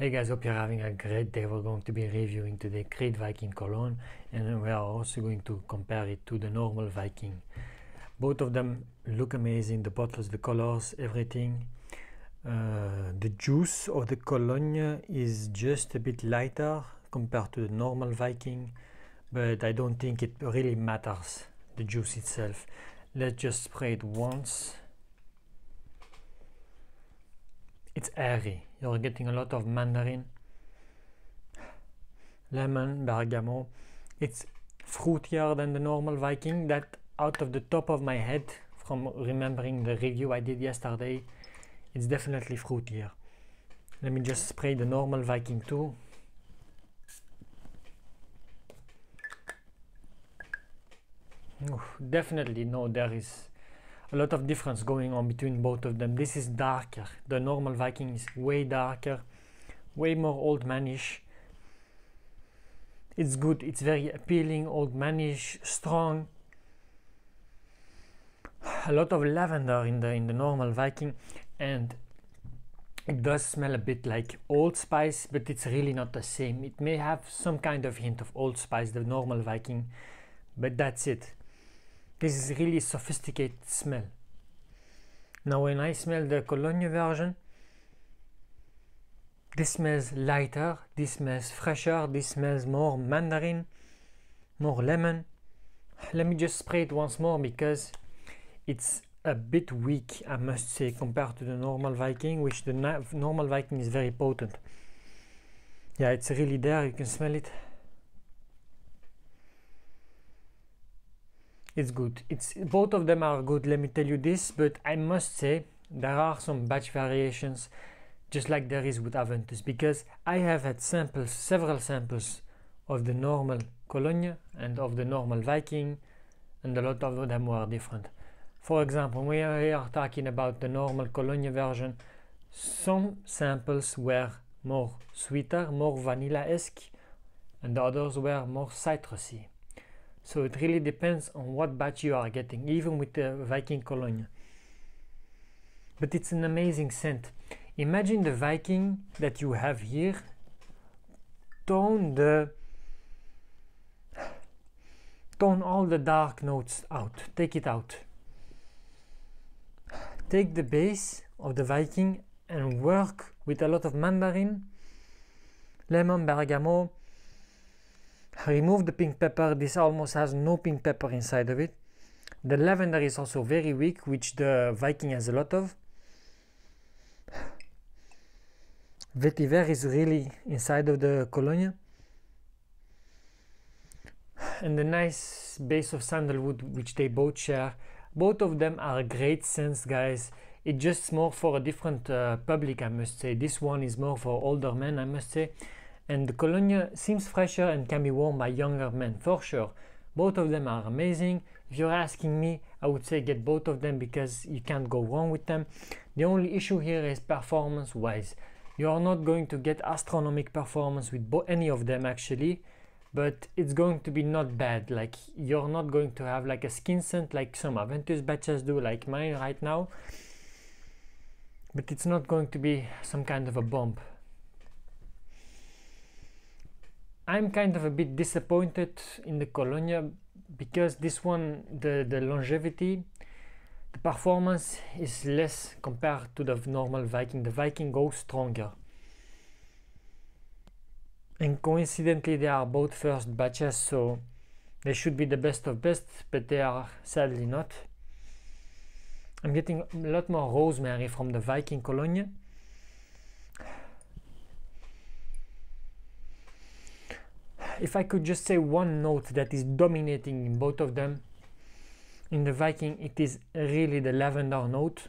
Hey guys, hope you're having a great day. We're going to be reviewing today Creed Viking Cologne and we are also going to compare it to the normal Viking. Both of them look amazing, the bottles, the colors, everything. Uh, the juice of the Cologne is just a bit lighter compared to the normal Viking, but I don't think it really matters, the juice itself. Let's just spray it once it's airy. You're getting a lot of mandarin, lemon, bergamot. It's fruitier than the normal Viking. That out of the top of my head, from remembering the review I did yesterday, it's definitely fruitier. Let me just spray the normal Viking too. definitely no, there is a lot of difference going on between both of them. This is darker. The normal Viking is way darker, way more old manish. It's good, it's very appealing, old manish, strong. A lot of lavender in the in the normal Viking and it does smell a bit like Old Spice, but it's really not the same. It may have some kind of hint of Old Spice, the normal Viking, but that's it. This is really sophisticated smell. Now when I smell the Cologne version, this smells lighter, this smells fresher, this smells more mandarin, more lemon. Let me just spray it once more because it's a bit weak, I must say, compared to the normal Viking, which the normal Viking is very potent. Yeah, it's really there, you can smell it. It's good. It's both of them are good let me tell you this but i must say there are some batch variations just like there is with aventus because i have had samples several samples of the normal cologne and of the normal viking and a lot of them were different. For example when we are talking about the normal cologne version. Some samples were more sweeter more vanilla-esque and the others were more citrusy so it really depends on what batch you are getting, even with the Viking Cologne. But it's an amazing scent. Imagine the Viking that you have here. Tone the tone all the dark notes out. Take it out. Take the base of the Viking and work with a lot of mandarin, lemon, bergamot, remove the pink pepper this almost has no pink pepper inside of it. The lavender is also very weak which the viking has a lot of. Vetiver is really inside of the cologne and the nice base of sandalwood which they both share. Both of them are great scents guys. It's just more for a different uh, public i must say. This one is more for older men i must say and the Cologne seems fresher and can be worn by younger men for sure. Both of them are amazing. If you're asking me, I would say get both of them because you can't go wrong with them. The only issue here is performance wise. You are not going to get astronomic performance with any of them actually, but it's going to be not bad. Like you're not going to have like a skin scent like some Aventus batches do like mine right now. But it's not going to be some kind of a bomb. I'm kind of a bit disappointed in the Colonia because this one, the, the longevity, the performance is less compared to the normal Viking. The Viking goes stronger. And coincidentally, they are both first batches, so they should be the best of best, but they are sadly not. I'm getting a lot more rosemary from the Viking Cologne if I could just say one note that is dominating in both of them, in the Viking it is really the lavender note.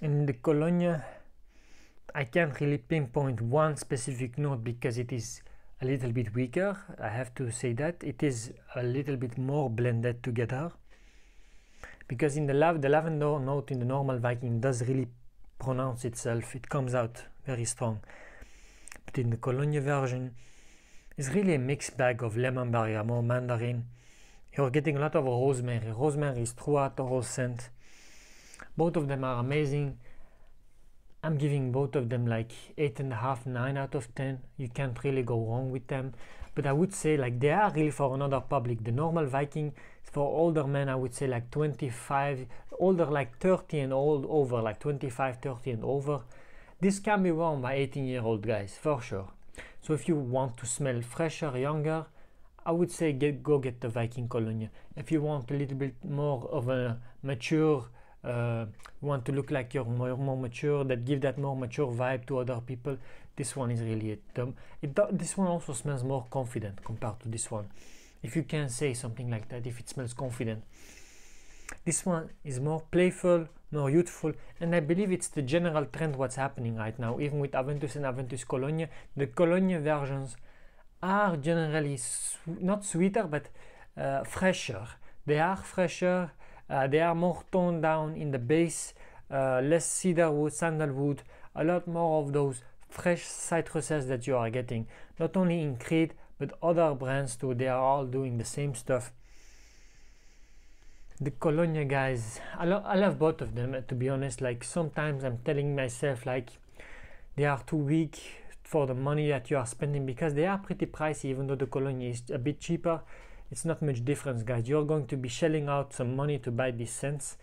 In the Cologne I can't really pinpoint one specific note because it is a little bit weaker, I have to say that. It is a little bit more blended together. Because in the, lav the lavender note in the normal Viking does really pronounce itself, it comes out very strong. But in the Cologne version, it's really a mixed bag of lemon bergamot, mandarin. You're getting a lot of rosemary. Rosemary is throughout the whole scent. Both of them are amazing. I'm giving both of them like eight and a half, nine out of ten. You can't really go wrong with them. But I would say like they are really for another public. The normal Viking is for older men, I would say like 25, older like 30 and old over, like 25, 30 and over. This can be worn by 18 year old guys for sure. So if you want to smell fresher, younger, I would say get go get the Viking Cologne. If you want a little bit more of a mature uh, want to look like you're more, more mature that give that more mature vibe to other people this one is really a dumb it this one also smells more confident compared to this one. If you can say something like that if it smells confident. This one is more playful more youthful and i believe it's the general trend what's happening right now even with aventus and aventus cologne the cologne versions are generally not sweeter but uh, fresher they are fresher uh, they are more toned down in the base, uh, less cedarwood, sandalwood, a lot more of those fresh citruses that you are getting. Not only in Creed, but other brands too. They are all doing the same stuff. The Cologne guys, I, lo I love both of them uh, to be honest. Like sometimes I'm telling myself like they are too weak for the money that you are spending because they are pretty pricey even though the Cologne is a bit cheaper. It's not much difference guys. You're going to be shelling out some money to buy these scents.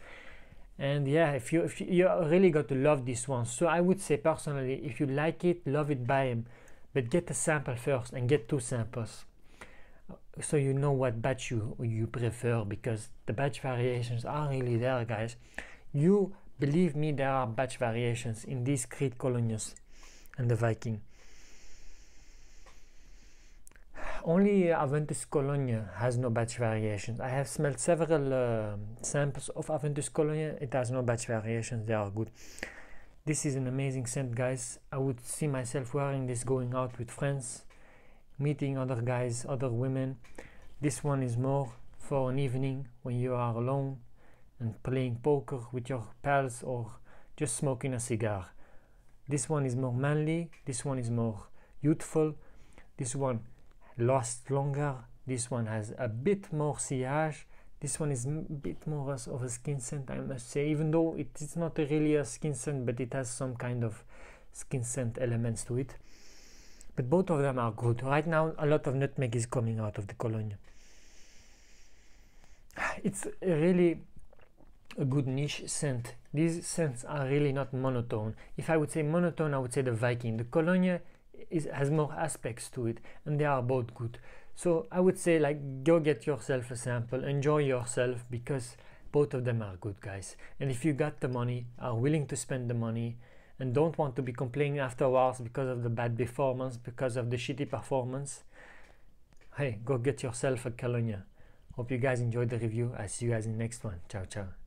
And yeah if you if you, you really got to love this one. So i would say personally if you like it love it buy them but get a sample first and get two samples so you know what batch you you prefer because the batch variations are really there guys you believe me there are batch variations in these Creed colonies and the Viking only Aventus Colonia has no batch variations. I have smelled several uh, samples of Aventus Colonia. It has no batch variations. They are good. This is an amazing scent, guys. I would see myself wearing this going out with friends, meeting other guys, other women. This one is more for an evening when you are alone and playing poker with your pals or just smoking a cigar. This one is more manly. This one is more youthful. This one lasts longer. This one has a bit more sillage. This one is a bit more of a skin scent, I must say, even though it is not really a skin scent, but it has some kind of skin scent elements to it. But both of them are good. Right now, a lot of nutmeg is coming out of the cologne. It's really a good niche scent. These scents are really not monotone. If I would say monotone, I would say the Viking. The cologne is, has more aspects to it and they are both good so i would say like go get yourself a sample enjoy yourself because both of them are good guys and if you got the money are willing to spend the money and don't want to be complaining afterwards because of the bad performance because of the shitty performance. Hey go get yourself a cologne hope you guys enjoyed the review. I'll see you guys in the next one. Ciao ciao